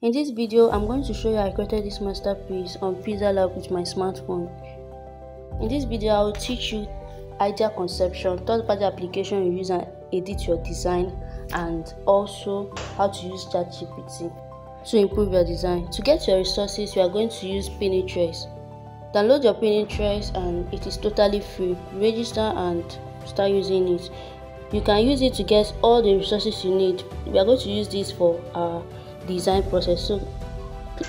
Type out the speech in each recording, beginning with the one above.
In this video, I'm going to show you how I created this masterpiece on Pixellab with my smartphone. In this video, I will teach you idea conception, third-party application you use and edit your design, and also how to use ChatGPT to improve your design. To get your resources, you are going to use Pinterest. Download your Pinterest and it is totally free. Register and start using it. You can use it to get all the resources you need. We are going to use this for our design process. So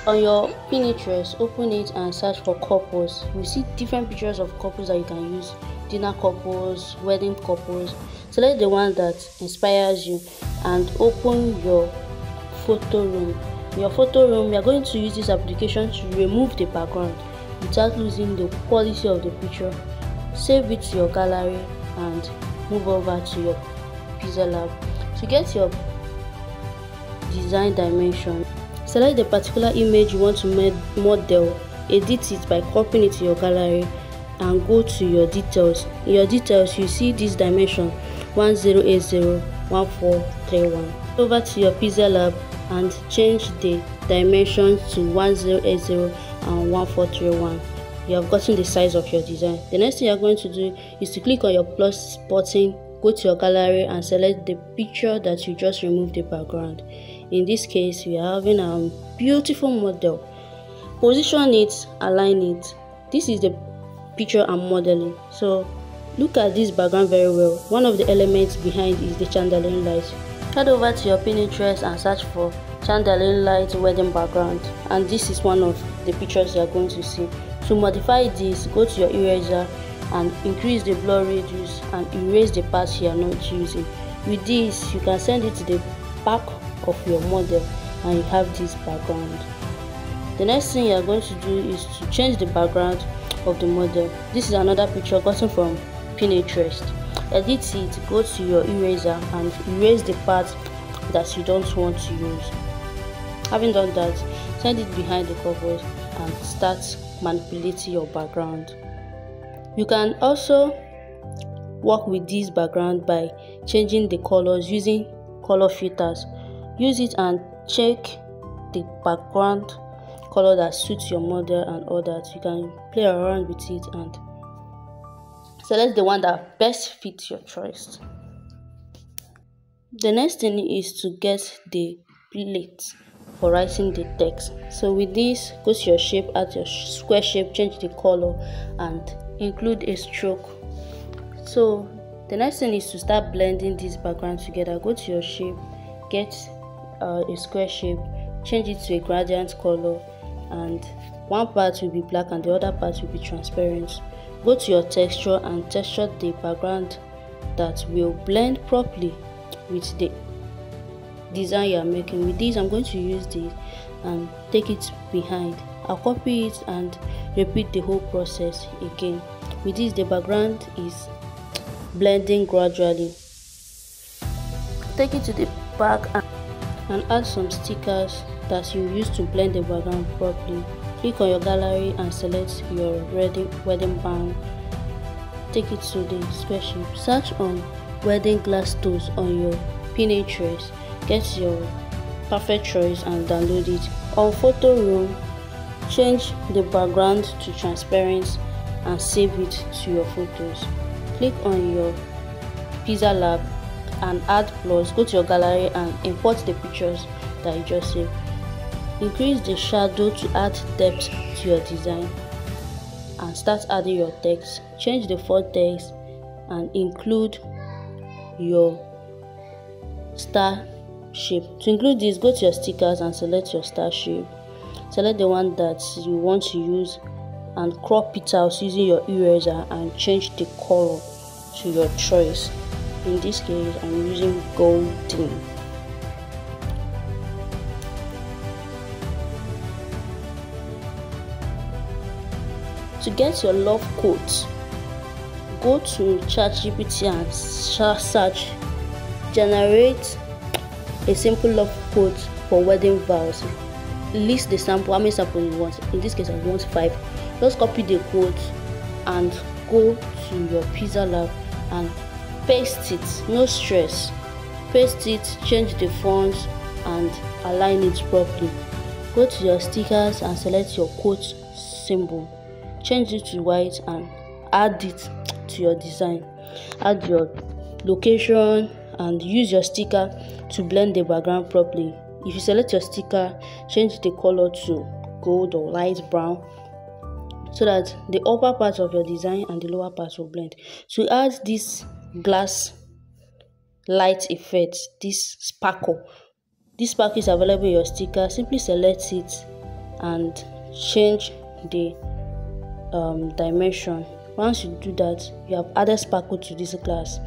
on your Pinterest, open it and search for couples. You see different pictures of couples that you can use. Dinner couples, wedding couples. Select the one that inspires you and open your photo room. In your photo room, we are going to use this application to remove the background without losing the quality of the picture. Save it to your gallery and move over to your pizza Pixellab. To get your design dimension, select the particular image you want to model, edit it by copying it to your gallery and go to your details. In your details, you see this dimension 10801431. Over to your Pixellab and change the dimensions to 1080 and 1431 you have gotten the size of your design the next thing you're going to do is to click on your plus button go to your gallery and select the picture that you just removed the background in this case we are having a beautiful model. Position it align it. This is the picture i'm modeling. So look at this background very well. One of the elements behind is the chandelier light. Head over to your pinterest and search for chandelier light wedding background. And this is one of the pictures you are going to see. To modify this go to your eraser and increase the blur radius and erase the parts you are not using. With this you can send it to the back of your model and you have this background. The next thing you are going to do is to change the background of the model. This is another picture gotten from pinterest. Edit it go to your eraser and erase the part that you don't want to use. Having done that send it behind the covers and start manipulating your background. You can also work with this background by changing the colors using color filters. Use it and check the background color that suits your model and all that you can play around with it and select the one that best fits your choice. The next thing is to get the plate for writing the text. So with this go to your shape add your square shape change the color and include a stroke. So the next thing is to start blending this background together. Go to your shape get uh, a square shape change it to a gradient color and one part will be black and the other part will be transparent. Go to your texture and texture the background that will blend properly with the design you are making. With this i'm going to use this and take it behind. I'll copy it and repeat the whole process again. With this the background is blending gradually. Take it to the back and, and add some stickers that you use to blend the background properly. Click on your gallery and select your wedding wedding band. Take it to the shape search on wedding glass tools on your pinterest. Get your perfect choice and download it. On photo room change the background to transparent and save it to your photos click on your Pixellab and add plus go to your gallery and import the pictures that you just saved increase the shadow to add depth to your design and start adding your text. Change the font text and include your star shape. To include this go to your stickers and select your star shape. Select the one that you want to use and crop it out using your eraser and change the color to your choice. In this case i'm using golden. To get your love quote go to ChatGPT and search generate a simple love quote for wedding vows. List the sample how many samples you want. In this case i want five just copy the quote and go to your Pixellab and paste it. No stress. Paste it change the fonts and align it properly. Go to your stickers and select your quote symbol. Change it to white and add it to your design. Add your location and use your sticker to blend the background properly. If you select your sticker change the color to gold or light brown so that the upper part of your design and the lower part will blend. To add this glass light effect this sparkle. This sparkle is available in your sticker. Simply select it and change the um, dimension. Once you do that you have added sparkle to this glass.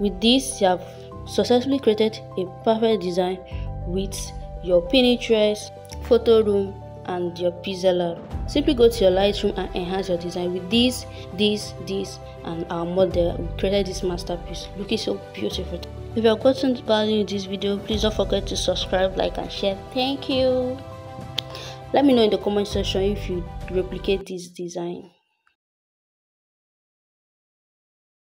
With this you have successfully created a perfect design with your pinterest photo room and your pixel simply go to your lightroom and enhance your design with this this this and our model. We created this masterpiece. Looking so beautiful. If you have gotten value in this video please don't forget to subscribe like and share. Thank you. Let me know in the comment section if you replicate this design